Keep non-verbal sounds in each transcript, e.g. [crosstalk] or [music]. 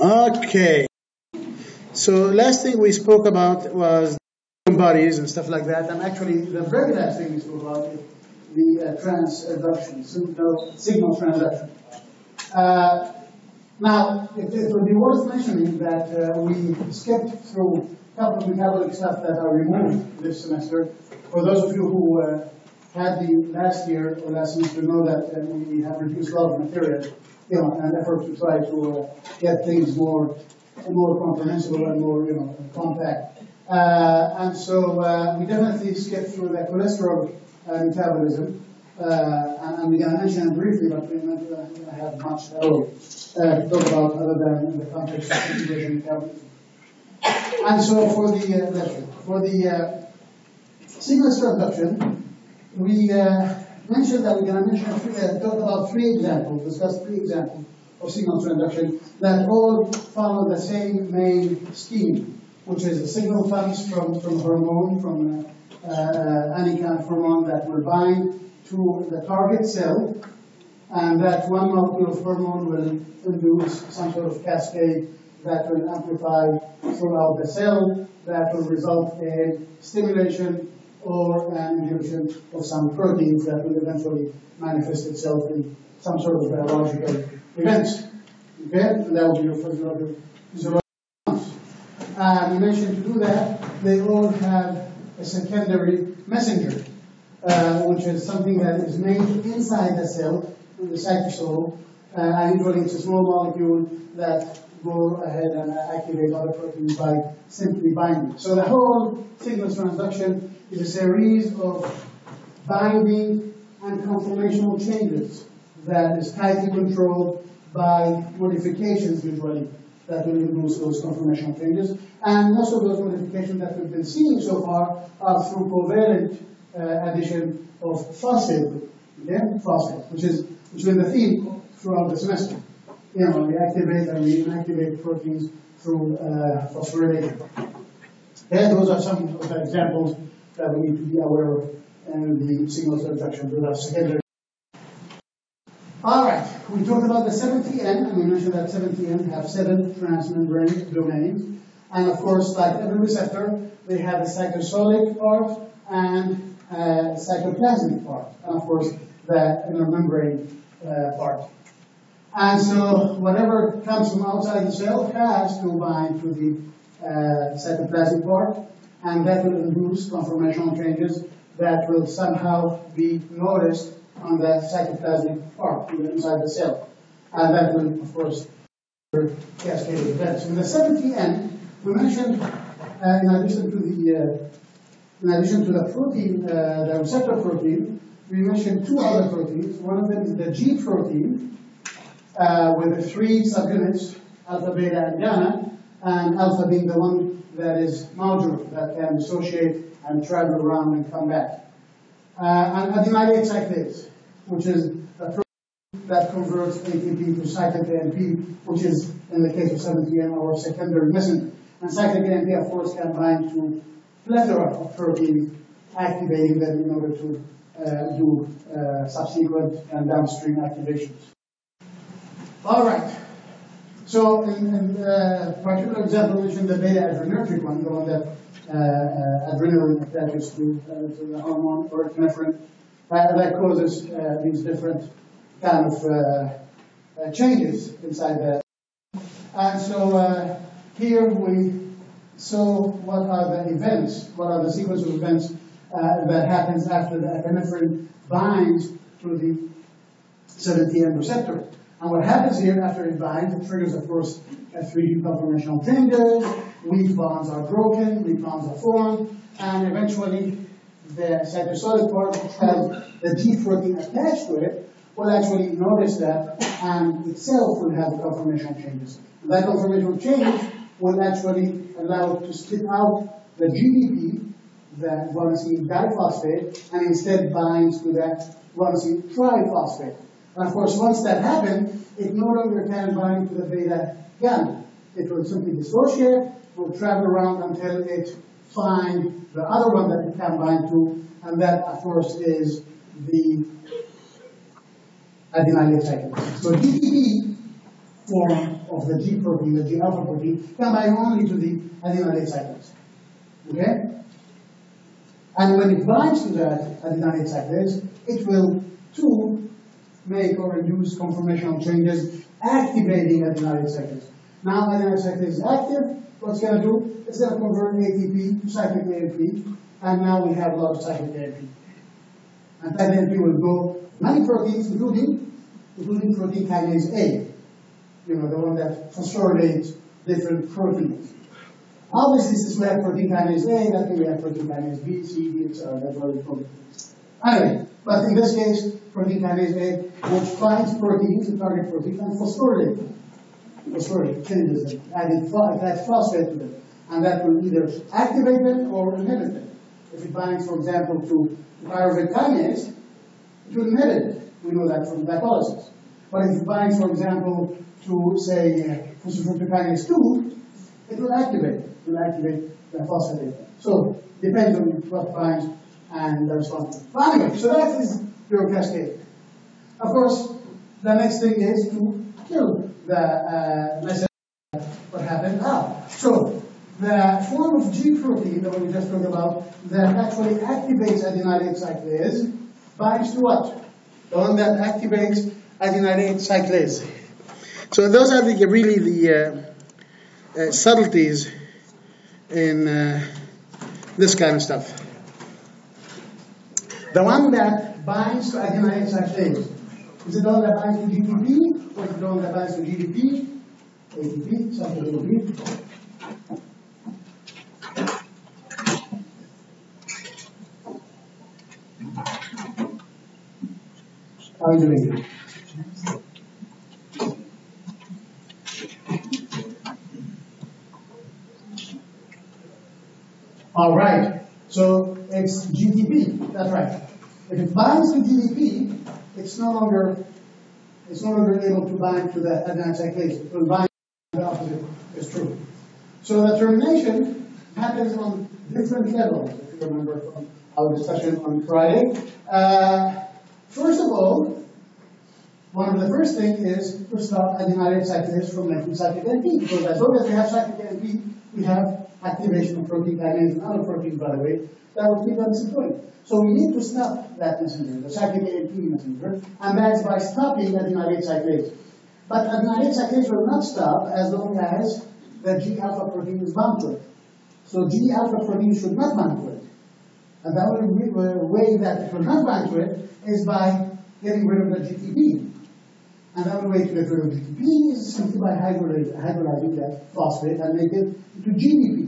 Okay. So last thing we spoke about was bodies and stuff like that. And actually, the very last thing we spoke about is the uh, transduction, signal, transduction. Uh, now, it, it, would be worth mentioning that uh, we skipped through a couple of metabolic stuff that are removed this semester. For those of you who uh, had the last year or last semester know that uh, we have reduced a lot of material, you know, an effort to try to uh, get things more more comprehensible and more, you know, compact. Uh, and so uh, we definitely skipped through the cholesterol uh, metabolism. and I'm going to mention briefly, but going to have much to talk about other than the context of metabolism. And so for the for the signal transduction, we mentioned that we're going to mention three, uh, talk about three examples, discuss three examples of signal transduction that all follow the same main scheme, which is a signal comes from, from hormone, from uh, uh, any kind of hormone that will bind to the target cell, and that one molecule of hormone will induce some sort of cascade that will amplify throughout the cell, that will result in stimulation or an inhibition of some proteins that will eventually manifest itself in some sort of biological events. Okay, and that will be your physiological response. And you mentioned to do that, they all have a secondary messenger, uh, which is something that is made inside the cell, in the cytosol, uh, and usually it's a small molecule that go ahead and activate other proteins by simply binding. So the whole signal transduction is a series of binding and conformational changes that is tightly controlled by modifications usually that will induce those conformational changes. And most of those modifications that we've been seeing so far are through covalent uh, addition of phosphate, okay? phosphate, which is which been the theme throughout the semester. You know, we activate and we inactivate proteins through uh, phosphorylation. Okay, those are some of the examples that we need to be aware of in the signal transduction with our secondary. All right, we talked about the 7TM, and we mentioned that 7TM have seven transmembrane domains. And of course, like every receptor, they have a cytosolic part and a cytoplasmic part, and of course, the inner membrane uh, part. And so whatever comes from outside the cell has to bind to the uh, cytoplasmic part, and that will induce conformational changes that will somehow be noticed on the cytoplasmic part inside the cell. And that will, of course, cascade events. In the 7TM, we mentioned, uh, in addition to the uh, in addition to the protein, uh, the receptor protein, we mentioned two other proteins. One of them is the G protein, uh, with the three subunits, alpha, beta, and gamma, and alpha being the one that is modular, that can associate and travel around and come back. Uh, and adenylate cyclase, which is a protein that converts ATP to cyclic AMP, which is, in the case of 7TN, our secondary messenger. And cyclic AMP, of course, can bind to plethora of proteins, activating them in order to uh, do uh, subsequent and downstream activations. All right. So in, in uh, particular example, mentioned the beta adrenergic one, the one that uh, uh, adrenaline attaches to, uh, to the hormone or epinephrine, that causes these different kind of changes inside the. And so here we saw what are the events, what are the sequence of events that happens after the epinephrine binds to the 7TM receptor. And what happens here after it binds, it triggers, of course, a 3D conformational changes, weak bonds are broken, weak bonds are formed, and eventually the cytosolic part, has the G protein attached to it, will actually notice that and itself will have conformational changes. And that conformational change will actually allow it to split out the GDP, the guanosine diphosphate, and instead binds to that guanosine triphosphate. And of course, once that happens, it no longer can bind to the beta gamma. It will simply dissociate, will travel around until it finds the other one that it can bind to, and that, of course, is the adenylate cyclase. So DDB form of the G protein, the G alpha protein, can bind only to the adenylate cyclase. Okay? And when it binds to that adenylate cyclase, it will too make or induce conformational changes activating adenylate cyclase. Now adenylate cyclase is active, what's going to do? It's going to convert ATP to cyclic AMP, and now we have a lot of cyclic AMP. And that AMP will go many proteins, including, including protein kinase A, you know, the one that phosphorylates different proteins. Obviously, since we have protein kinase A, that means we have protein kinase B, C, D, etc. That's why we call it. Anyway, but in this case, protein kinase A, which finds proteins, the target protein, and phosphorylates phosphorate changes them, it adds phosphate to them. And that will either activate them or inhibit them. If it binds, for example, to pyruvate kinase, it will inhibit it. We know that from glycolysis. But if it binds, for example, to, say, uh, phosphorylkinase 2, it will activate. It will activate the phosphate. So, depends on what binds and response. But anyway, so that is your cascade. Of course, the next thing is to kill the uh, message what happened Ah, So, the form of G protein that we just talked about that actually activates adenylate cyclase binds to what? The one that activates adenylate cyclase. So those are the, really the uh, uh, subtleties in uh, this kind of stuff. The one that binds to adenylate cyclase is it the one that binds to GDP? or is it the one that binds to GDP? ATP, something ATP. How are you doing? All right. So it's GTP. That's right. If it binds to GDP, it's no longer it's no longer able to bind to the adenylate cyclase. It will bind to the opposite is true. So the termination happens on different levels, if you remember from our discussion on Friday. Uh, first of all, one of the first things is to stop adenylate cyclase from making cyclic AMP, because as long as we have cyclic AMP, we have activation of protein kinase and other proteins, by the way, that will keep us going. So we need to stop that messenger, the cyclic AMP messenger, and that's by stopping adenylate cyclase. But adenylate cyclase will not stop as long as the G alpha protein is bound to it. So G alpha protein should not bind to it. And the only way that it will not bind to it is by getting rid of the GTP. And the only way to get rid of GTP is simply by hydrolyzing that phosphate and make it into GDP.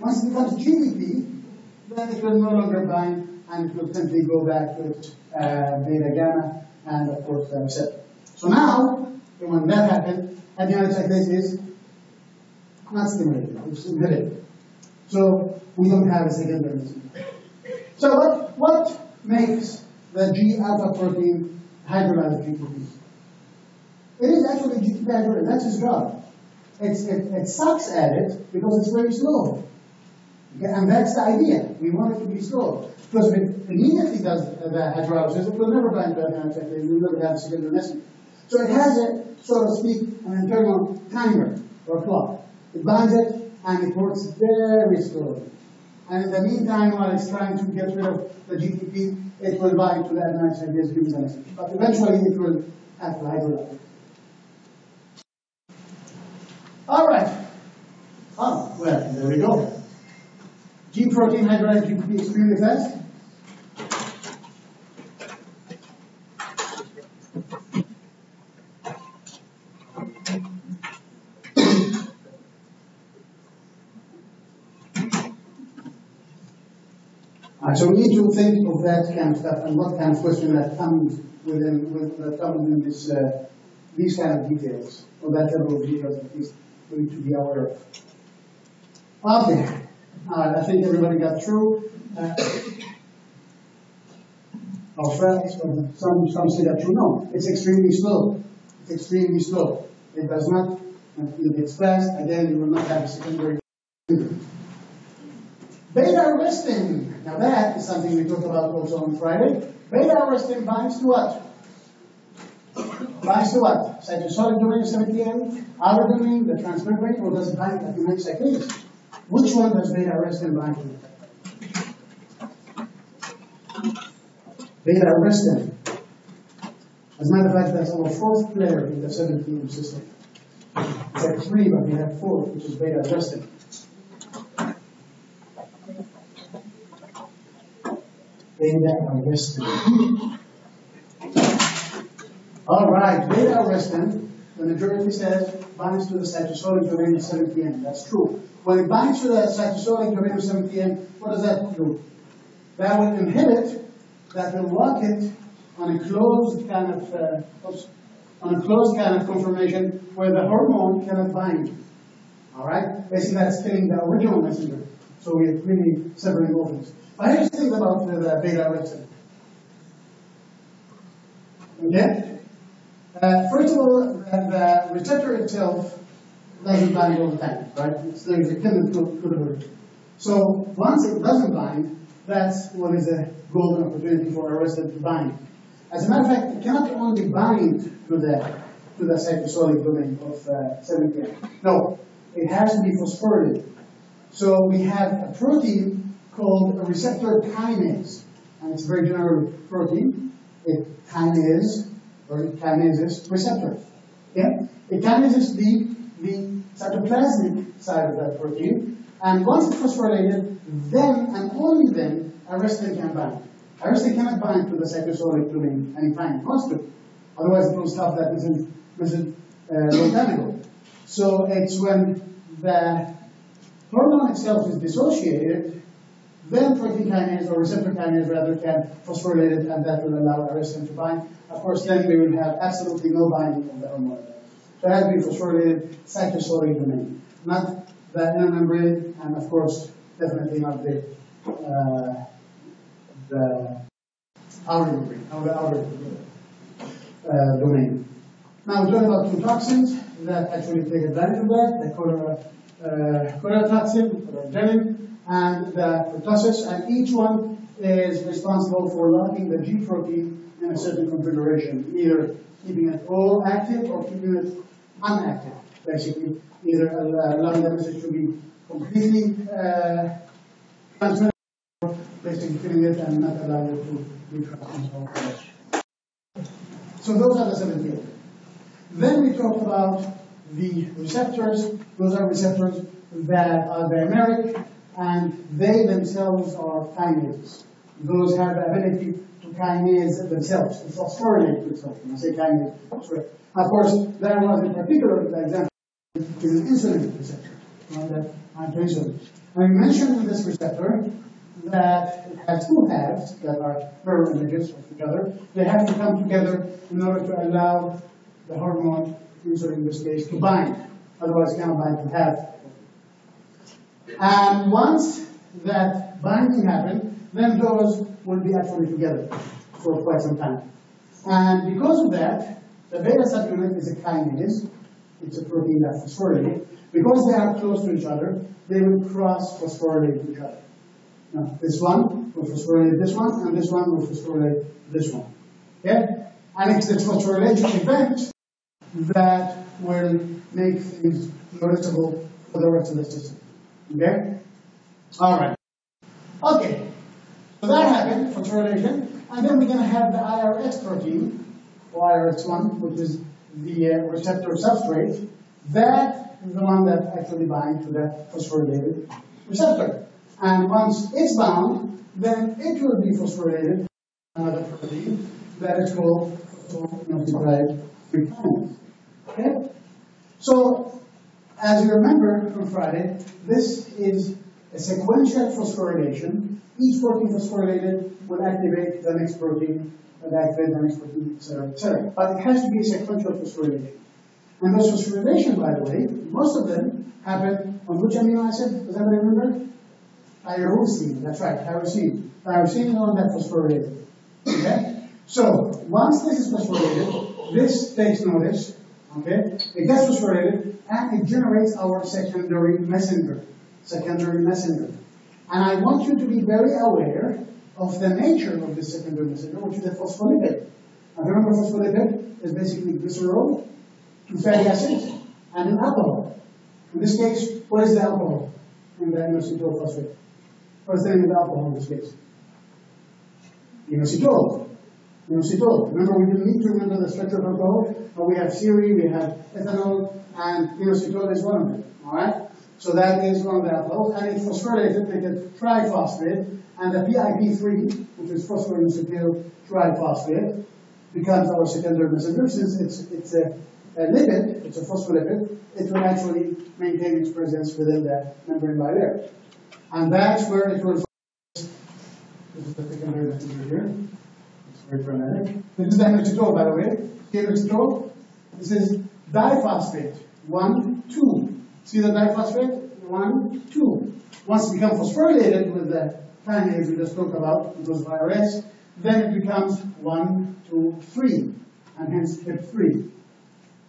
Once it becomes GDP, then it will no longer bind and it will simply go back to uh, beta gamma and of course the receptor. So now, when that happens, adenylate cyclase is not stimulated, it's inhibited. So we don't have a secondary messenger. So what, what makes the G alpha protein hydrolyze GTP? It is actually GTP hydrolysis. That's its job. It's, it, it sucks at it because it's very slow. And that's the idea. We want it to be slow. Because if it immediately does the hydrolysis, it will never bind to that It will never have a secondary messenger. So it has a, so to speak, an internal timer or clock. It binds it and it works very slowly. And in the meantime, while it's trying to get rid of the GTP, it will bind to that nice idea But eventually it will have to hydrolyze. All right. Oh, well, there we go. G protein hydrolyzed be extremely fast. So we need to think of that kind of stuff and what kind of question that comes within with, that comes in this uh, these kind of details or that level of details at least we need to be aware of. Okay. Uh, I think everybody got through. Uh, our friends, some, some say that you know, it's extremely slow. It's extremely slow. It does not, if it's fast, again, you will not have a secondary. Beta arrestin. Now that is something we talked about also on Friday. Beta arrestin binds to what? binds to what? Cytosolic domain 7TM, outer domain, the transmembrane, or does it bind at the next cyclase? Which one does beta arrestin bind to? Beta arrestin. As a matter of fact, that's our fourth player in the 7TM system. It's like three, but we have four, which is beta arrestin. Beta arrestin. All right, beta arrestin, when the majority says binds to the cytosolic domain of 7TM, that's true. When it binds to the cytosolic domain of 7TM, what does that do? That will inhibit, that will lock it on a closed kind of, uh, on a closed kind of conformation where the hormone cannot bind. All right? Basically, that's killing the original messenger. So we're really separating organs. But here's the thing about the beta arrestin. Okay? Uh, first of all, the, the, receptor itself doesn't bind the time, right? It's, there's a chemical equivalent. So once it doesn't bind, that's what is a golden opportunity for arrestin to bind. As a matter of fact, it cannot only bind to the to the cytosolic domain of uh, 7 No, it has to be phosphorylated. So we have a protein called a receptor kinase, and it's a very general protein. It kinase or kinases receptor. Yeah? It kinases the cytoplasmic side of that protein, and once it's phosphorylated, then and only then arrestin can bind. Arrestin cannot bind to the cytosolic domain anytime it wants to. Otherwise, it will stop that mission, mission uh. So it's when the hormone itself is dissociated, then protein kinase or receptor kinase rather can phosphorylate it, and that will allow arrestin to bind. Of course, then we will have absolutely no binding of the hormone. To be phosphorylated cytosolic domain, not the inner membrane, and of course, definitely not the uh, the outer membrane, or the outer uh, domain. Now we talk about two toxins that actually take advantage of that, the cholera, uh, cholera-toxin, and the pertussis, and each one is responsible for locking the G protein in a certain configuration, either keeping it all active or keeping it unactive, basically, either allowing the message to be completely uh, transmitted or basically killing it and not allowing it to be transmitted. So those are the seven fields. Then we talk about the receptors. Those are receptors that are dimeric and they themselves are kinases. Those have the ability to kinase themselves, to phosphorylate themselves. I say sorry. Of course, there was a particular example is an insulin receptor, insulin. And we mentioned this receptor that it has two halves that are mirror images of each other. They have to come together in order to allow the hormone, insulin in this case, to bind. Otherwise, it cannot bind to half. And once that binding happens, then those will be actually together for quite some time. And because of that, the beta subunit is a kinase. It's a protein that phosphorylates. Because they are close to each other, they will cross phosphorylate each other. Now, this one will phosphorylate this one, and this one will phosphorylate this one. Okay? And it's the phosphorylation event that will make things noticeable for the rest of the system. Okay? All right. Okay. So that happened, phosphorylation. And then we're going to have the IRS protein, or IRS1, which is the uh, receptor substrate. That is the one that actually binds to that phosphorylated receptor. And once it's bound, then it will be phosphorylated another protein that is called phosphoinositide 3-kinase. Okay? So, as you remember from Friday, this is a sequential phosphorylation. Each protein phosphorylated will activate the next protein, and activate the next protein, etc., etc. But it has to be sequential phosphorylation. And those phosphorylation, by the way, most of them happen on which amino acid? Does anybody remember? Tyrosine, that's right, tyrosine. Tyrosine is one that phosphorylated. Okay? So, once this is phosphorylated, this takes notice, okay? It gets phosphorylated, and it generates our secondary messenger. Secondary messenger. And I want you to be very aware of the nature of the secondary messenger, which is a phospholipid. And remember phospholipid is basically glycerol, two fatty acids, and an alcohol. In this case, what is the alcohol in the inositol phosphate? What is the name of the alcohol in this case? Inositol. Inositol. Remember, we didn't need to remember the structure of alcohol, but we have serine, we have ethanol, and inositol is one of them. All right? So that is one of the alcohols, and it's phosphorylated make it triphosphate, and the PIP3, which is phosphorinositol triphosphate, becomes our secondary messenger since it's, it's a, a lipid, it's a phospholipid, it will actually maintain its presence within the membrane bilayer. And that's where it will this is the secondary messenger here. It's very dramatic. This is the mHTO, by the way. mHTO. This is diphosphate. One, two. See the diphosphate? One, two. Once it becomes phosphorylated with the kinase we just talked about, those via then it becomes one, two, three, and hence step three.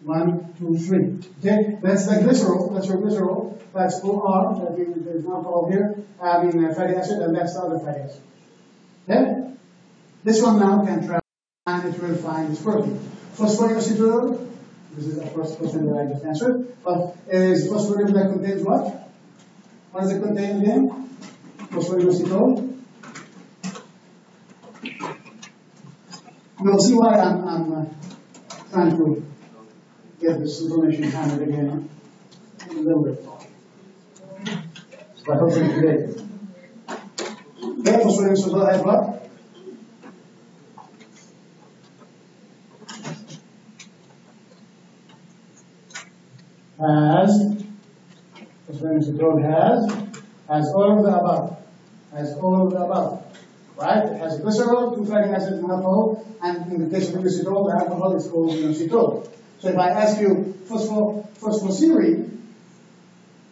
One, two, three. Okay, that's the glycerol. That's your glycerol. That's OR. That there's an alcohol here. I mean uh, fatty acid, and that's the other fatty acid. Okay. This one now can travel, and it will find its protein. Phosphorylacetol. This is of course the question that I just answered. But is phospholipid that contains what? What does it contain again? Phosphorylacetol. You'll see why I'm, I'm uh, trying to get this information hammered again a little bit. But hopefully today. Okay, phosphorylacetol has what? Has, phosphorylacetol has, has all of the above. Has all of the above right? It has glycerol, two fatty acids, and alcohol, and in the case of inositol, the alcohol is called inositol. So if I ask you phospho, phosphoserine,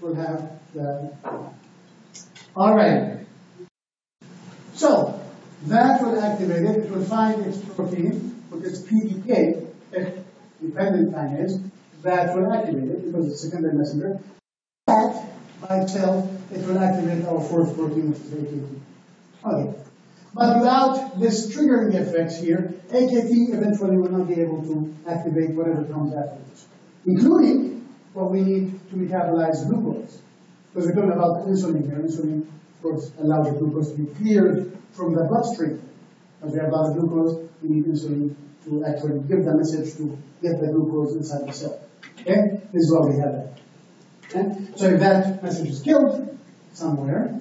we'll have the. All right. So that will activate it. It will find its protein with its PDK, dependent kinase, that will activate it because it's a secondary messenger. That by itself, it will activate our fourth protein, which is AKT. Okay. But without this triggering effects here, AKT eventually will not be able to activate whatever comes afterwards, including what we need to metabolize glucose. Because we're talking about insulin here. Insulin, of course, allows the glucose to be cleared from the bloodstream. As we have a lot of glucose, we need insulin to actually give the message to get the glucose inside the cell. Okay? This is what we have that. Okay? So if that message is killed somewhere,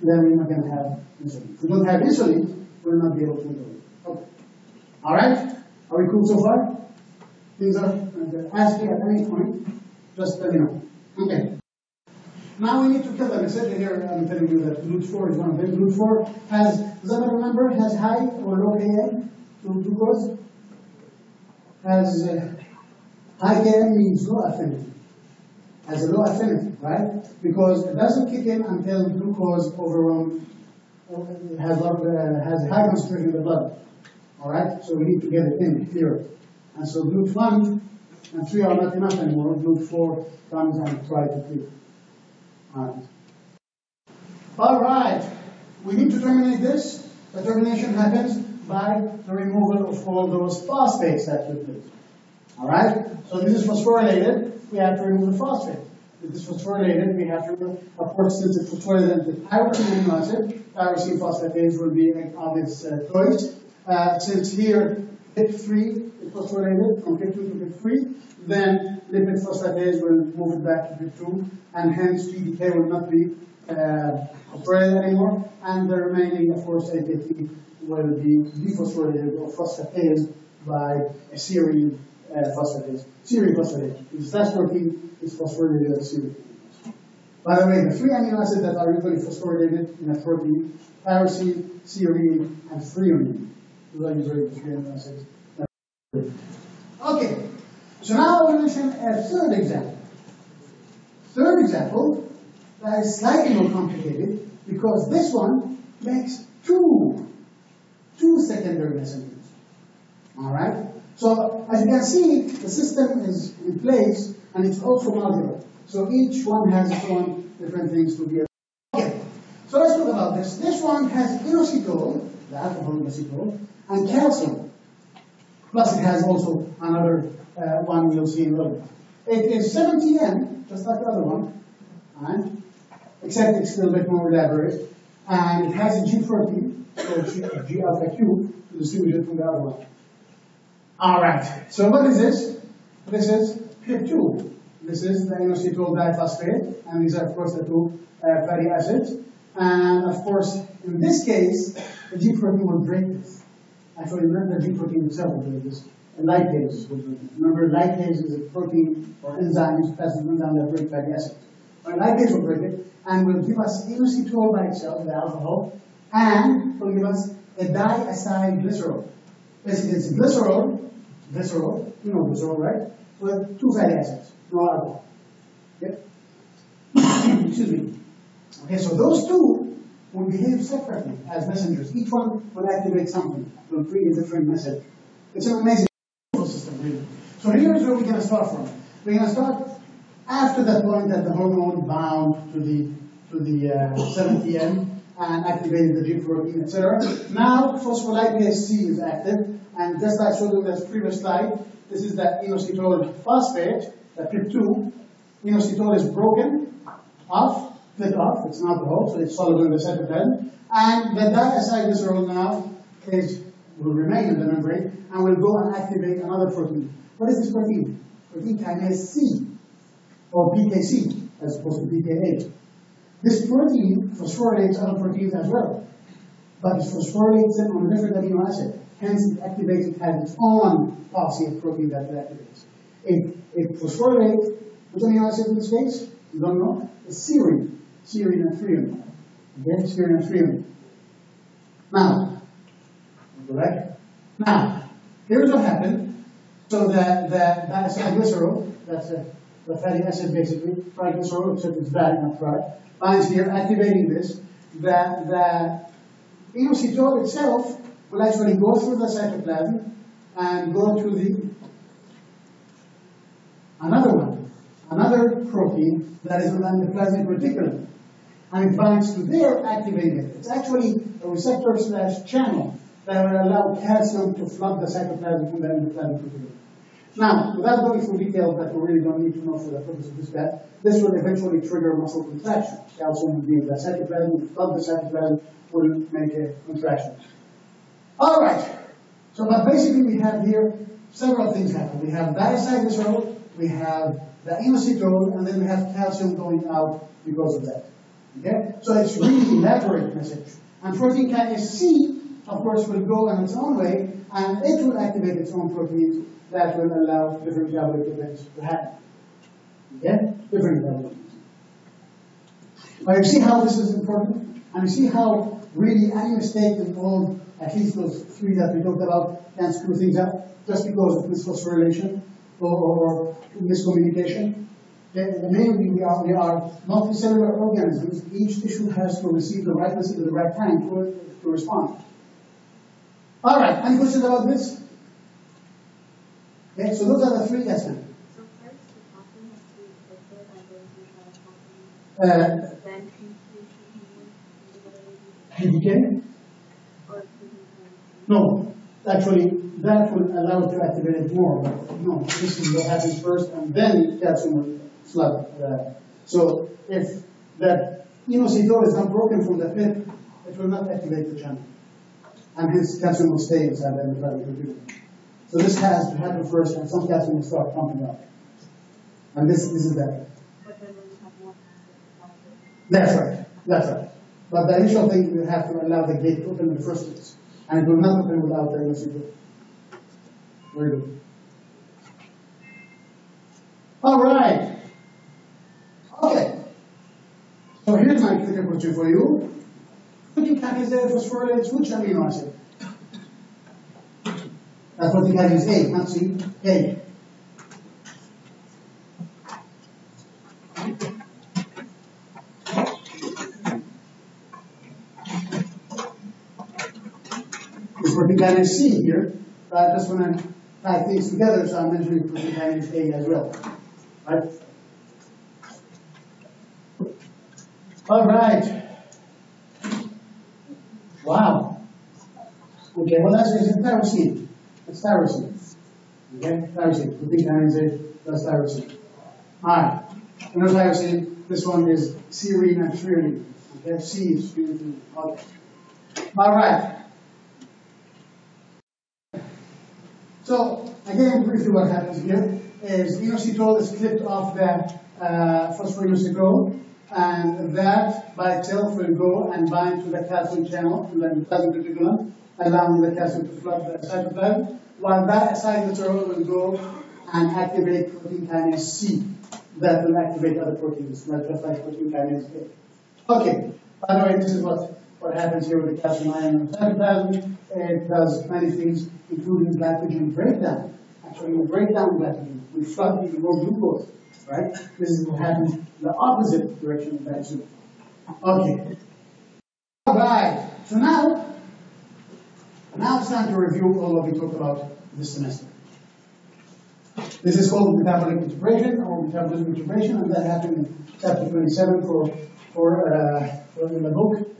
then we're not going to have insulin. If we don't have insulin, we'll not be able to do it. Okay. All right? Are we cool so far? Things are uh, ask me at any point. Just let me know. Okay. Now we need to kill them. Said here, I'm telling you that GLUT4 is one of them. GLUT4 has, does anyone remember, has high or low to glucose? Has uh, high Km means low affinity has a low affinity, right? Because it doesn't kick in until glucose overrun has, uh, has a high concentration in the blood. All right, so we need to get it in here. And so GLUT1 and 3 are not enough anymore. GLUT4 comes and try to clear. All right. All right, we need to terminate this. The termination happens by the removal of all those phosphates that took place. All right, so this is phosphorylated we have to remove the phosphate. If this phosphorylated, we have to remove, of course, since it's phosphorylated to tyrosine amino acid, tyrosine phosphatase will be on its uh, choice. Uh, since here, PIP3 is phosphorylated from PIP2 to PIP3, then lipid phosphatase will move it back to PIP2, and hence PDK will not be uh, phosphorylated anymore, and the remaining, of course, AKT will be dephosphorylated or phosphatase by a serine phosphatase, serine phosphatase. Its last protein is phosphorylated as serine. By the way, the three amino acids that are usually phosphorylated in a protein, tyrosine, serine, and threonine. Those are usually the three amino acids. Okay, so now I will mention a third example. Third example that is slightly more complicated because this one makes two, two secondary messengers. All right? So as you can see, the system is in place and it's also modular. So each one has its own different things to be. Okay, so let's talk about this. This one has inositol, the alcohol inositol, and calcium. Plus it has also another uh, one you'll see in a little bit. It is 7TM, just like the other one, and except it's still a bit more elaborate. And it has a G protein, so G, G alpha Q, it from the other one. All right, so what is this? This is PIP2. This is the inositol diphosphate, and these are, of course, the two uh, fatty acids. And, of course, in this case, the G protein will break this. Actually, not the G protein itself will break this. The lipase will break it. Remember, lipase is a protein or enzyme, plasmid enzyme that break fatty acids. But lipase will break it, and will give us inositol by itself, the alcohol, and will give us a diacylglycerol. Basically, it's glycerol, glycerol, you know glycerol, right? With two fatty acids, no alcohol. Okay? Excuse me. Okay, so those two will behave separately as messengers. Each one will activate something, will create a different message. It's an amazing system, really. So here's where we're going to start from. We're going to start after that point that the hormone bound to the to the uh, 7TM and activated the G protein, etc. Now phospholipase C is active, and just like I showed you in the previous slide, this is the inositol phosphate, the PIP2. Inositol is broken off, split off, it's an alcohol, so it's soluble in the cytoplasm. And the diacylglycerol now is, will remain in the membrane and will go and activate another protein. What is this protein? Protein kinase C, or PKC, as opposed to PKA. This protein phosphorylates other proteins as well, but it phosphorylates them on a different amino acid. Hence, it activates, it has its own posse of protein that it activates. It, it phosphorylates, which amino acid in this case? You don't know? It's serine. Serine and threonine. Okay, serine and threonine. Now, back. Now, here's what happened. So that, that, that glycerol, that's a, the fatty acid basically, triglycerol, except it's bad, not right binds here, activating this, that the inositol itself will actually go through the cytoplasm and go to the another one, another protein that is within the plasmic reticulum. And it binds to there, activating it. It's actually a receptor slash channel that will allow calcium to flood the cytoplasm from the endoplasmic reticulum. Now, without going through details that we really don't need to know for the purpose of this class, this will eventually trigger muscle contraction. Calcium will be in the cytoplasm, flood the cytoplasm, will make a contraction. All right. So, but basically we have here several things happen. We have diacylglycerol, we have the inositol, and then we have calcium going out because of that. Okay? So it's really elaborate message. And protein kinase C, of course, will go in its own way, and it will activate its own proteins that will allow different metabolic events to happen. Okay? Different metabolic events. But you see how this is important? And you see how really any mistake in all, at least those three that we talked about, can screw things up just because of misphosphorylation or, or miscommunication. Mainly, we are, we are multicellular organisms. Each tissue has to receive the right message at the right time to, to respond. All right, any questions about this? Okay, so those are the three yes ma'am. So first, the coffee has to be liquid and then you try coffee. Uh, Then PDK PDK? or PDK. No, actually, that will allow it to activate it more. No, this is what happens first, and then calcium will flood. Uh, so if that inositol is not broken from the pit, it will not activate the channel, and hence calcium will stay inside the endocardial. So this has to happen first, and some calcium will start pumping out. And this, this is that. But then when you have more acid, That's right. That's right. But the initial thing, we have to allow the gate to open in the first place. And not open without the inositol. Very good. All right. Okay. So here's my clicker question for you. Protein kinase phosphorylates which amino acid? That's protein kinase A, not C. A. Kinase C here, I just want to tie things together, so I'm mentioning kinase A as well. Right? All right. Wow. Okay, well that's the tyrosine. It's tyrosine. Okay, tyrosine. Protein kinase A plus tyrosine. Alright, another tyrosine, this one is serine and threonine. Okay, C is threonine. Okay. Alright. So, again, briefly what happens here. Is inositol is clipped off the uh, phosphoinositol, and that by itself will go and bind to the calcium channel, to the plasma reticulum, allowing the calcium to flood the cytoplasm, while that cytosol will go and activate protein kinase C that will activate other proteins, like just like protein kinase A. Okay, by the way, this is what, what happens here with the calcium ion the cytoplasm. It does many things, including glycogen breakdown. Actually, we break down glycogen. We flood even more glucose, right? This is what happens in the opposite direction of that. Okay. All right. So now, now it's time to review all what we talked about this semester. This is called metabolic integration or metabolism integration, and that happened in chapter 27 for, for, uh, for in the book.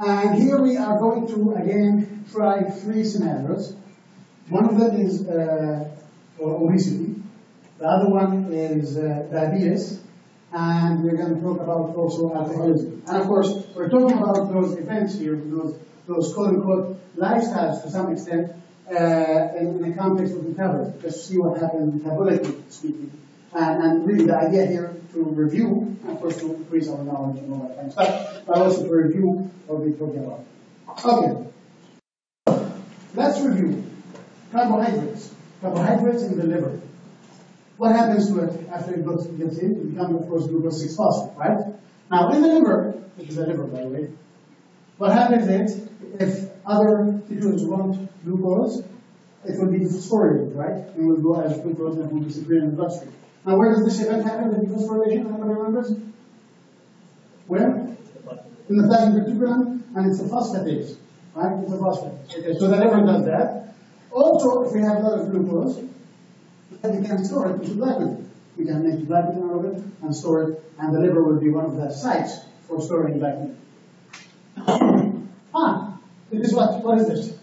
And here we are going to again try three scenarios. One of them is uh, obesity, the other one is uh, diabetes, and we're going to talk about also alcoholism. And of course, we're talking about those events here, those, those quote unquote lifestyles to some extent, uh, in, in the context of metabolism, just to see what happens metabolically speaking. And, and really the idea here to review, of course to increase our knowledge and all that kind of stuff, but also to review what we're talking about. Okay. Let's review carbohydrates. Carbohydrates in the liver. What happens to it after it goes, gets in? It becomes, of course, glucose 6 phosphate, right? Now, in the liver, which is the liver, by the way, what happens is, if other tissues want glucose, it will be phosphorylated, right? It will go as glucose and will disappear in the bloodstream. Now, where does this event happen, the phosphorylation, everybody remembers? Where? In the plasma reticulum, and it's a phosphatase, right? It's a phosphatase. Okay, so that everyone does that. Also, if we have a lot of glucose, then we can store it into glycogen. We can make glycogen out of it and store it, and the liver will be one of the sites for storing glycogen. [coughs] ah, this is what? What is this?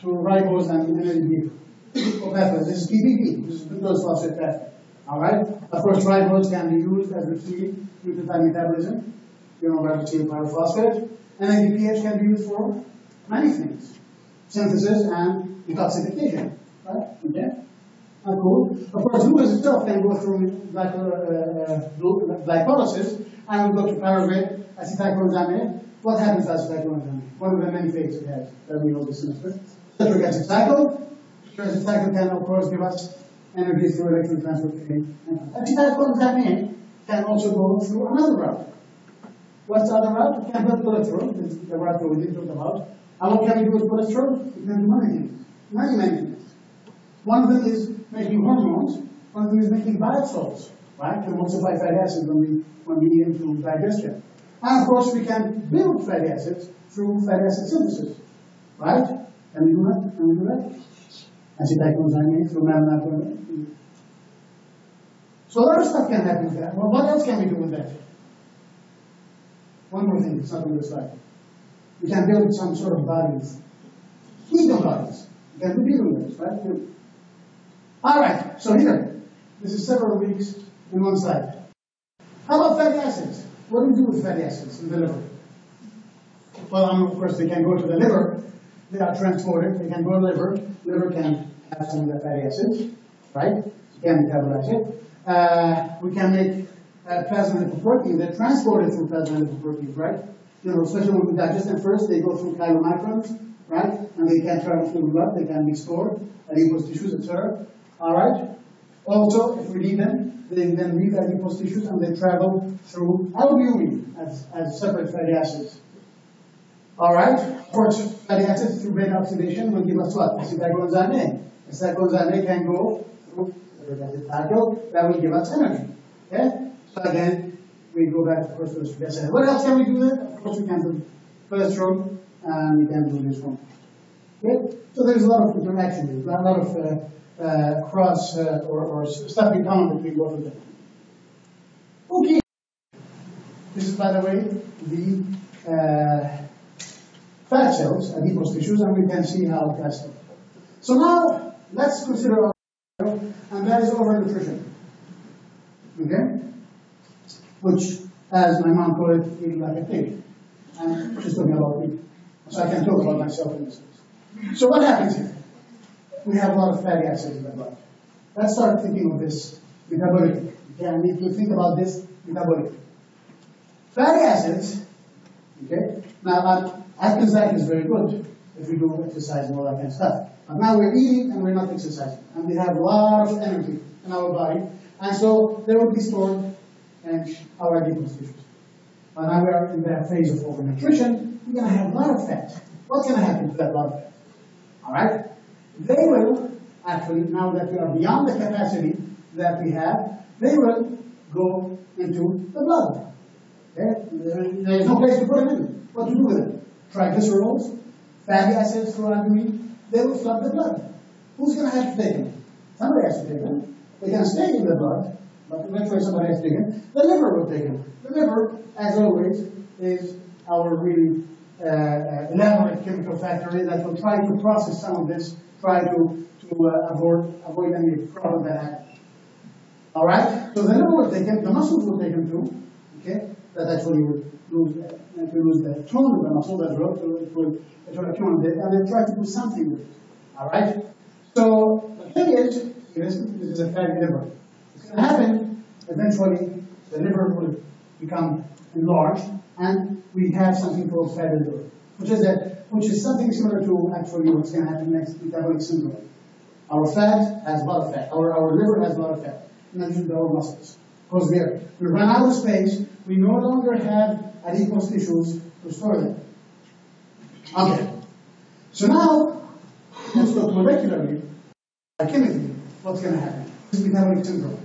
To ribose and NADP pathway. This is PPP. This is glucose phosphate pathway. All right. Of course, ribose can be used as we see nucleotide metabolism. You know, ribosyl pyrophosphate. NADPH can be used for many things: synthesis and detoxification. Right? Okay. Cool. Of course, glucose itself can go through glyco, uh, glycolysis and go to pyruvate, acetyl-CoA What happens to acetyl-CoA One of the many fates it has that we know this semester. Citric acid cycle. Acid cycle can, of course, give us energy through electron transport chain. Acetyl-CoA can also go through another route. What's the other route? It can build cholesterol, the route that we didn't talk about. And what can we do with cholesterol? We can do many things. Many, many things. One of them is making hormones. One of them is making bile salts, right? To emulsify fatty acids when we, when we need them through digestion. And of course, we can build fatty acids through fatty acid synthesis, right? Can we do that? Can we do that? Acetyl-CoA through malonate. So a lot of stuff can happen with that. Well, what else can we do with that? One more thing, it's not. We can build some sort of bodies. Ketone bodies. We can do right? All right, so here, this is several weeks in one slide. How about fatty acids? What do we do with fatty acids in the liver? Well, of course, they can go to the liver. They are transported. They can go to liver. Liver can have some of the fatty acids, right? Can metabolize it. Uh, we can make uh, plasma lipoprotein. They're transported through plasma lipoproteins, right? You know, especially when we digest them first, they go through chylomicrons, right? And they can travel through the blood. They can be stored, adipose tissues, etc. All right. Also, if we need them, they then leave adipose tissues and they travel through albumin as, as separate fatty acids. All right. Of course, fatty acids through beta oxidation will give us what? Acetylcholine A. Acetyl-CoA can go through the cycle that will give us energy. Okay. So again, we go back to the What else can we do there? Of course, we can do first row and we can do this one. Okay. So there's a lot of interaction, a lot of uh, uh, cross uh, or, or stuff in common between both of them. Okay. This is, by the way, the uh, fat cells, and adipose tissues, and we can see how it has So now, let's consider, and that is overnutrition. Okay? Which, as my mom called it, eating like a pig. And she's talking about me. So I can talk about myself in this case. So what happens here? We have a lot of fatty acids in the blood. Let's start thinking of this metabolically. Okay, I need to think about this metabolically. Fatty acids, okay, now uh, Diet is very good if we do exercise and all that kind of stuff. But now we're eating and we're not exercising. And we have a lot of energy in our body. And so they will be stored in our adipose tissues. But now we are in that phase of overnutrition, we're going to have a lot of fat. What's going to happen to that lot of fat? All right? They will, actually, now that we are beyond the capacity that we have, they will go into the blood. Okay? There is no place to put them in. What to do with them? Triglycerols, fatty acids the meat, they will flood the blood. Who's going to have to take them? Somebody has to take them. They can stay in the blood, but eventually somebody has to take them. The liver will take them. The liver, as always, is our really uh, uh, elaborate chemical factory that will try to process some of this, try to, to uh, avoid, avoid any problem that happens. All right? So the liver will take them, the muscles will take them too. Okay? That actually will lose, uh, lose tone of as well, so it will, it accumulate and then try to do something with it. All right? So the thing is, this, is a fatty liver. It's going to happen eventually. The liver will become enlarged, and we have something called fatty liver, which is a, which is something similar to actually what's going to happen next metabolic syndrome. Our fat has a lot of fat. Our, our liver has a lot of fat. Addition to our muscles. Because we, we run out of space, we no longer have adipose tissues to store them. Okay. So now, let's look molecularly, chemically, what's going to happen. This is metabolic syndrome.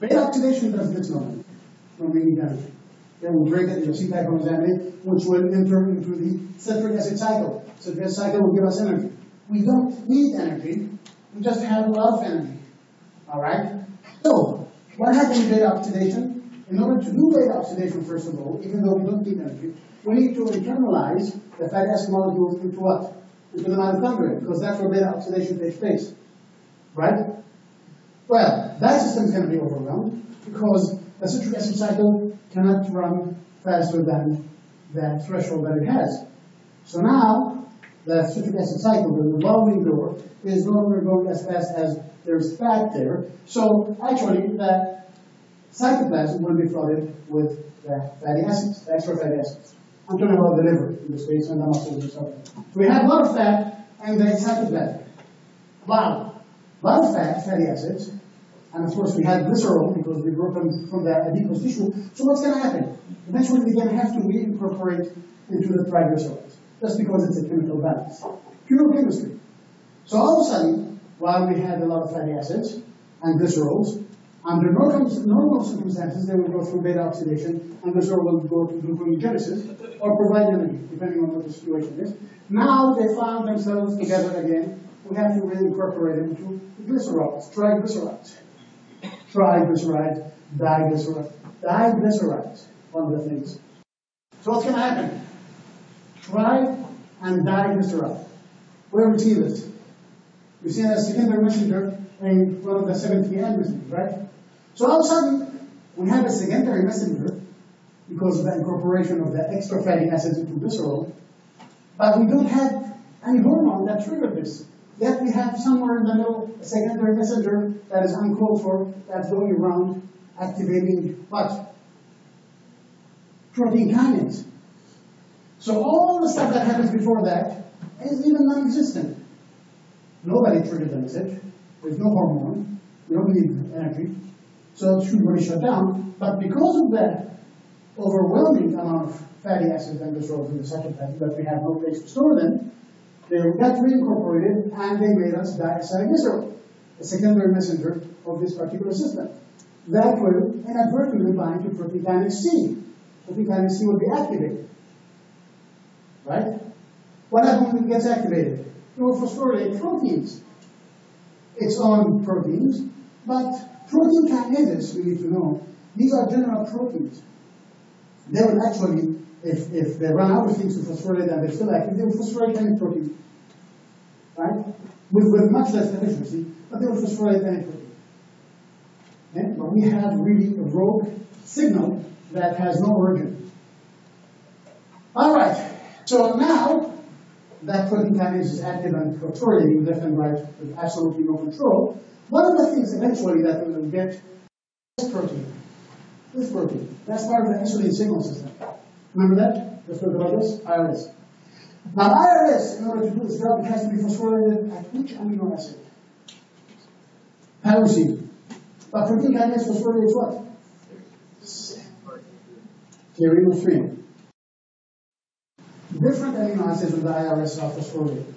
Beta oxidation does this normally when we need energy. It will break it into homozyme, which will enter into the citric acid cycle. Citric acid cycle will give us energy. We don't need energy, we just have a lot of energy. All right? So, what happens in beta oxidation? In order to do beta oxidation, first of all, even though we don't need energy, we need to internalize the fatty acid molecules into what? Into the mitochondria, because that's where beta oxidation takes place. Right? Well, that system is going to be overwhelmed because the citric acid cycle cannot run faster than that threshold that it has. So now, the citric acid cycle, the revolving door, is no longer going as fast as there's fat there. So actually, the cytoplasm will be flooded with the fatty acids, extra fatty acids. I'm talking about the liver in this case and the muscles and so on. So we have a lot of fat and then cytoplasm. Lot of fat, fatty acids, and of course we have glycerol because we broke them from the adipose tissue. So what's going to happen? Eventually we're going to have to reincorporate into the triglycerides. Just because it's a chemical balance. Pure chemistry. So all of a sudden, while we had a lot of fatty acids and glycerols, under normal, circumstances, they will go through beta oxidation, and glycerol will go to gluconeogenesis or provide energy, depending on what the situation is. Now they found themselves together again. We have to reincorporate them into glycerols, triglycerides. Triglycerides, diglycerides. Diglycerides, one of the things. So what's going to happen? Tri and diglyceride. Where we see this? We see a secondary messenger in one of the 7TM messengers, right? So all of a sudden, we have a secondary messenger because of the incorporation of the extra fatty acids into glycerol, but we don't have any hormone that triggered this. Yet we have somewhere in the middle a secondary messenger that is uncalled for, that's going around activating what? Protein kinase. So all the stuff that happens before that is even non-existent. Nobody triggered the message. There's no hormone. We don't need energy. So it should really shut down. But because of that overwhelming amount of fatty acids and glycerols in the cytoplasm that we have no place to store them, they got reincorporated and they made us diacylglycerol, a secondary messenger of this particular system. That will inadvertently bind to protein kinase C. Protein kinase C will be activated. Right? What happens when it gets activated? It will phosphorylate proteins. Its own proteins, but protein kinases, we need to know, these are general proteins. They will actually, if, if they run out of things to phosphorylate and they're still active, they will phosphorylate any protein. Right? with, with much less efficiency, but they will phosphorylate any protein. Okay? But we have really a rogue signal that has no origin. All right, so now that protein kinase is active and phosphorylating left and right with absolutely no control, one of the things eventually that we will get is protein. This protein. That's part of the insulin signal system. Remember that? Let's talk about this. IRS. Now, IRS, in order to do its job, it has to be phosphorylated at which amino acid? Tyrosine. But protein kinase phosphorylates what? Serine 3. Different amino acids in the IRS are phosphorylated.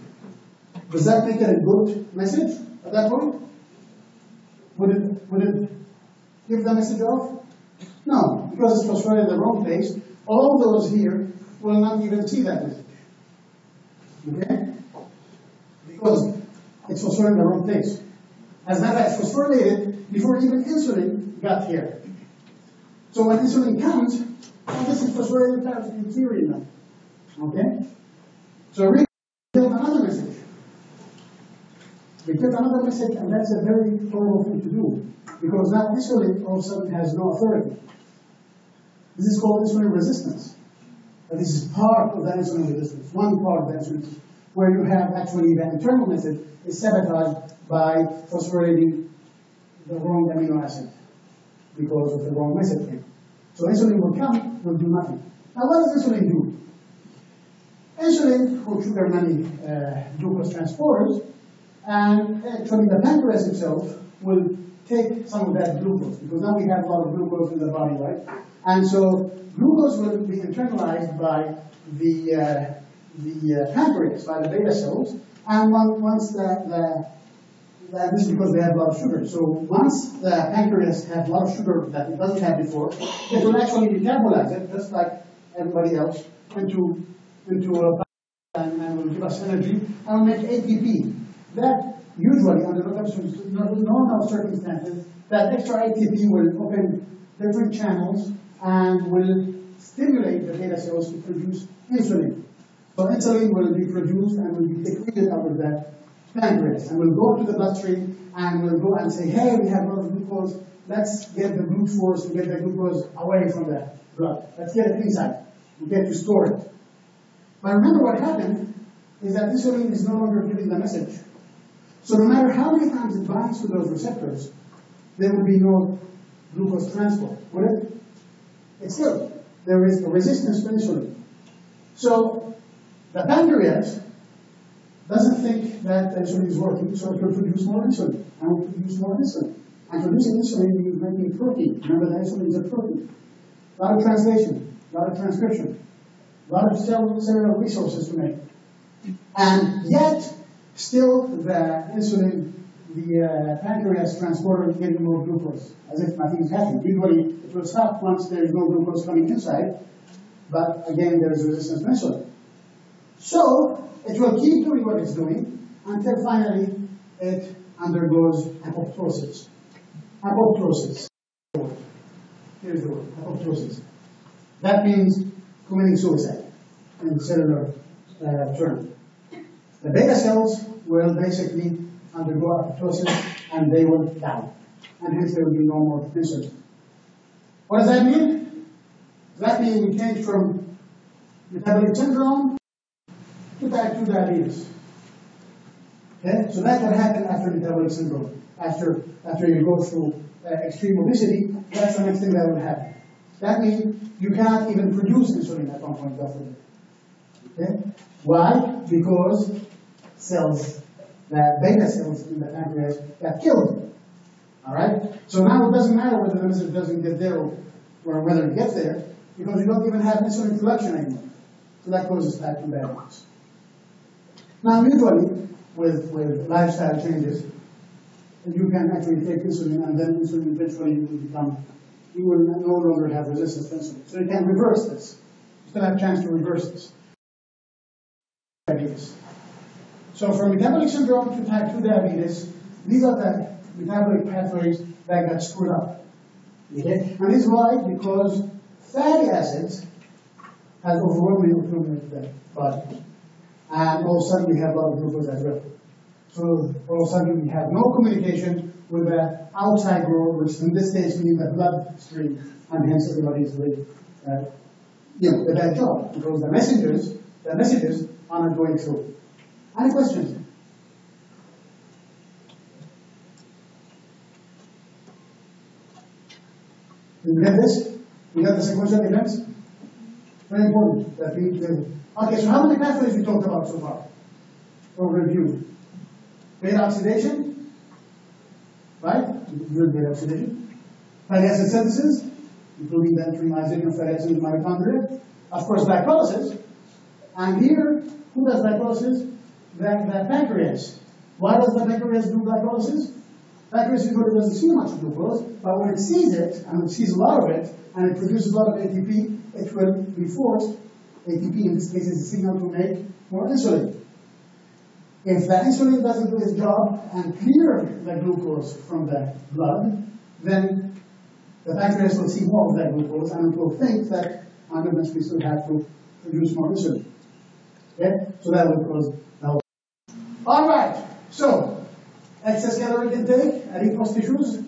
Does that make it a good message at that point? Would it, would it give the message off? No, because it's phosphorylated in the wrong place. All those here will not even see that message. Okay? Because it's phosphorylated in the wrong place. As a matter of fact, it's phosphorylated before even insulin got here. So when insulin comes, oh, this is phosphorylated tyrosine theory now. Okay? So we give another message. We give another message, and that's a very horrible thing to do. Because now insulin all of a sudden has no authority. This is called insulin resistance. And this is part of the insulin resistance, one part of the insulin resistance, where you have actually the internal message is sabotaged by phosphorylating the wrong amino acid because of the wrong message. So insulin will come, will do nothing. Now what does insulin do? Insulin will trigger many uh, glucose transporters, and actually the pancreas itself will take some of that glucose, because now we have a lot of glucose in the body, right? And so glucose will be internalized by the, uh, the uh, pancreas, by the beta cells, and once the, the this is because they have a lot of sugar. So once the pancreas has a lot of sugar that it doesn't have before, it will actually metabolize it, just like everybody else, into into a and, and will give us energy and will make ATP. That usually under normal circumstances, that extra ATP will open different channels and will stimulate the beta cells to produce insulin. So insulin will be produced and will be secreted out of that pancreas and will go to the bloodstream and will go and say, hey, we have a lot of glucose, let's get the brute force to get the glucose away from the blood. Let's get it inside. We get to store it. But remember what happened is that insulin is no longer giving the message. So no matter how many times it binds to those receptors, there will be no glucose transport, would it? Still, there is a resistance to insulin. So the pancreas doesn't think that insulin is working, so it will produce more insulin, and will produce more insulin. And producing insulin means making protein. Remember that insulin is a protein. A lot of translation, a lot of transcription, a lot of cellular resources to make. And yet, still the insulin, the uh, pancreas transporter is getting more glucose, as if nothing is happening. Usually it will stop once there is no glucose coming inside, but again there is resistance to insulin. So, it will keep doing what it's doing until finally it undergoes apoptosis. Apoptosis. Here's the word, apoptosis. That means committing suicide in cellular uh, term. The beta cells will basically undergo apoptosis and they will die. And hence there will be no more insulin. What does that mean? Does that mean we change from metabolic syndrome to type 2 diabetes? Okay, so that can happen after metabolic syndrome. After, after you go through uh, extreme obesity, that's the next thing that will happen. That means you cannot even produce insulin at one point after that. Okay? Why? Because cells, the beta cells in the pancreas got killed. All right? So now it doesn't matter whether the insulin doesn't get there or, or whether it gets there, because you don't even have insulin production anymore. So that causes type 2 diabetes. Now, usually, with, with lifestyle changes, you can actually take insulin and then insulin eventually will become, you will no longer have resistance insulin. So you can't reverse this. You still have a chance to reverse this. Diabetes. So from metabolic syndrome to type 2 diabetes, these are the metabolic pathways that got screwed up. Okay? And this is why, because fatty acids has overwhelming accumulated in the body. And all of a sudden we have of glucose as well. So all of a sudden we have no communication with the outside world, which in this case means the bloodstream, and hence everybody is doing, uh, you know, a bad job because the messengers, the messages are not going through. Any questions? You get this? You got the sequential events? Very important that we need to. Okay, so how many pathways we talked about so far? For review. Beta oxidation, right? Good beta oxidation. Acid synthesis, including the internalization of acids in mitochondria. Of course, glycolysis. And here, who does glycolysis? The, the pancreas. Why does the pancreas do glycolysis? Pancreas usually doesn't see much glucose, but when it sees it, and it sees a lot of it, and it produces a lot of ATP, it will be forced, ATP in this case is a signal to make more insulin. If the insulin doesn't do its job and clear the glucose from the blood, then the pancreas will see more of that glucose and it will think that under this we still have to produce more insulin. Okay? So that will cause the All right. So excess caloric intake, adipose tissues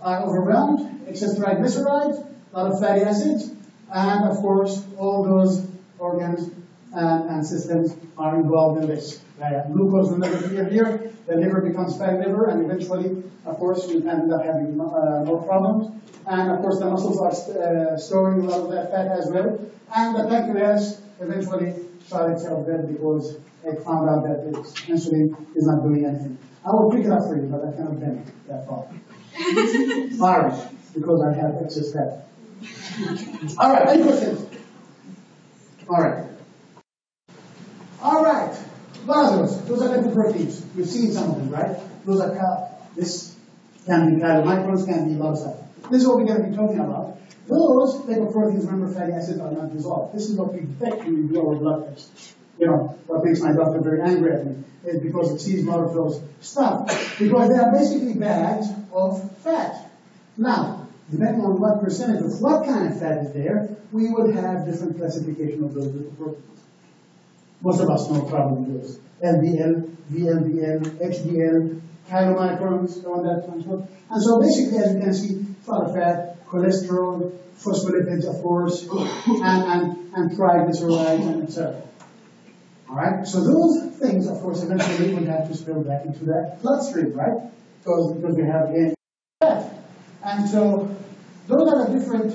are overwhelmed, excess triglycerides, a lot of fatty acids, and of course all those organs and, and systems are involved in this. Uh, glucose will never clear here, the liver becomes fat liver, and eventually, of course, you end up having uh, more problems. And of course, the muscles are st- uh, storing a lot of that fat as well. And the pancreas eventually shot itself dead because it found out that its insulin is not doing anything. I will pick it up for you, but I cannot bend that far. [laughs] Sorry, because I have excess fat. All right, any questions? Alright. All right. Are those? Are lipoproteins. You've seen some of them, right? Those are cal- this can be chylomicrons, can be stuff. This is what we're going to be talking about. Those lipoproteins, remember, fatty acids are not dissolved. This is what we bet when we do our blood test. You know, what makes my doctor very angry at me is because it sees a lot of those stuff. Because they are basically bags of fat. Now, depending on what percentage of what kind of fat is there, we would have different classification of those lipoproteins. Most of us know probably those. LDL, VLDL, HDL, chylomicrons, all that of stuff. And so basically, as you can see, of fat, cholesterol, phospholipids, of course, and, and, and triglycerides, and etc. All right? So those things, of course, eventually would have to spill back into the bloodstream, right? Because, because we have again fat. And so those are the different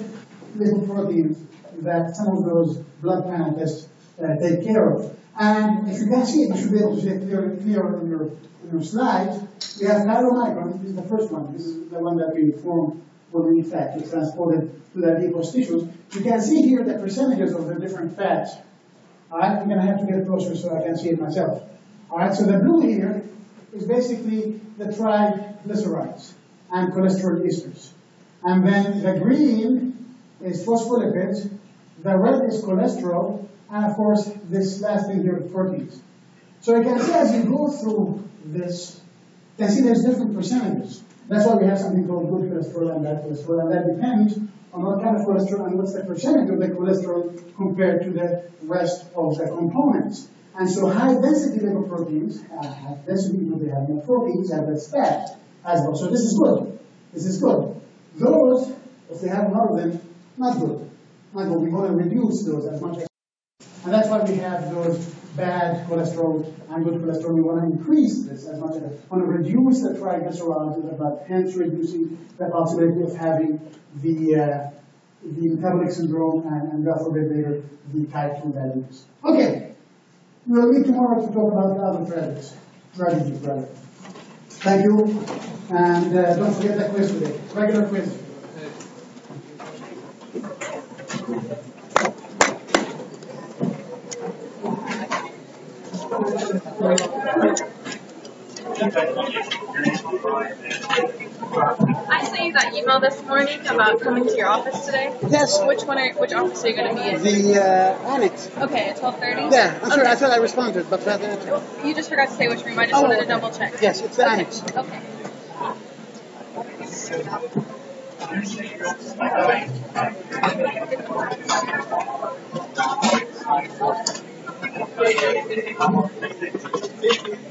lipoproteins that some of those blood panel tests uh, take care of. And if you can see it, you should be able to see it clear, on your, on your slides. We have chylomicron, this is the first one. This is the one that we form when we fat to transport it to the adipose tissues. You can see here the percentages of the different fats. All right, I'm to have to get closer so I can see it myself. All right, so the blue here is basically the triglycerides and cholesterol esters. And then the green is phospholipids, the red is cholesterol, and of course this last thing here proteins. So you can see as you go through this, you can see there's different percentages. That's why we have something called good cholesterol and bad cholesterol, and that depends on what kind of cholesterol and what's the percentage of the cholesterol compared to the rest of the components. And so high density lipoproteins uh, have density because they have more proteins, have less fat as well. So this is good. This is good. Those, if they have lot of them, not good. Not good. We want to reduce those as much as and that's why we have those bad cholesterol and good cholesterol. We want to increase this as much as we want to reduce the triglycerides blood, hence reducing the possibility of having the uh, the metabolic syndrome and, and God forbid the type 2 diabetes. Okay, we'll meet tomorrow to talk about the other tragedies. Tragedies, rather. Thank you, and uh, don't forget the quiz today. Regular quiz. I sent you that email this morning about coming to your office today. Yes. Which one are which office are you going to be in? The uh, annex. Okay, at twelve thirty. Yeah, I'm sorry. Okay. I thought I responded, but rather. You just forgot to say which room. I just Oh, wanted to double check. Yes, it's the okay. annex. Okay. [laughs]